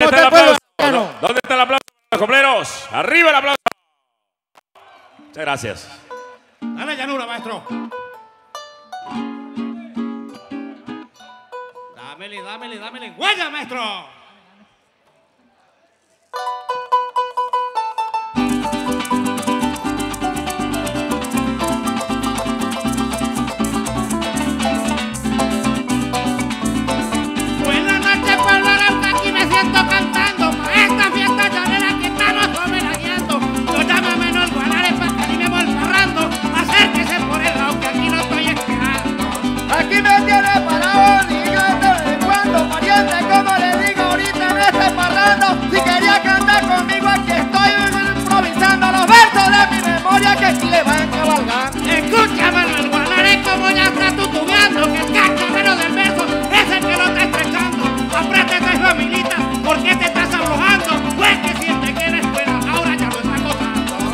¿Dónde está el aplauso? ¿Dónde está el aplauso? Arriba el aplauso. Muchas gracias. A la llanura, maestro. Dámele, dámele, dámele. ¡Huella, maestro!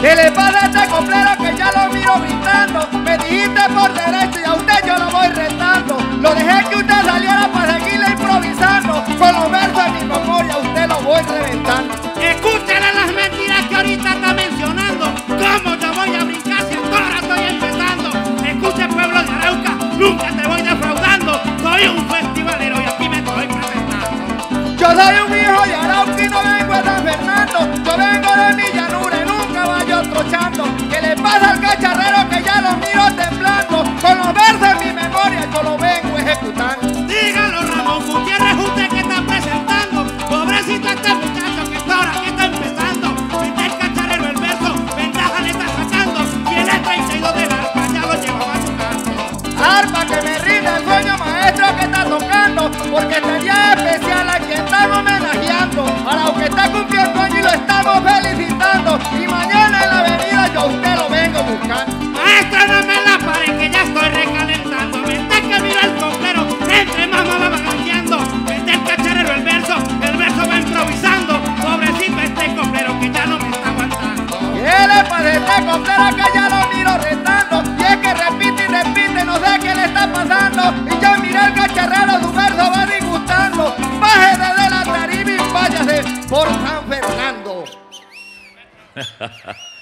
El espada está complero que ya lo miro gritando. buscar. Maestra, no me la paren que ya estoy recalentando. Mientras que mira el coclero, entre más mamá va cambiando. Vete el cacharero el verso, el verso va improvisando. Pobrecito este coclero que ya no me está aguantando. ¿Qué le parece este coclero que ya lo miro restando? Y es que repite y repite, no sé qué le está pasando. Y yo mira el cacharero, su verso va disgustando. Baje desde la tarima y váyase por San Fernando.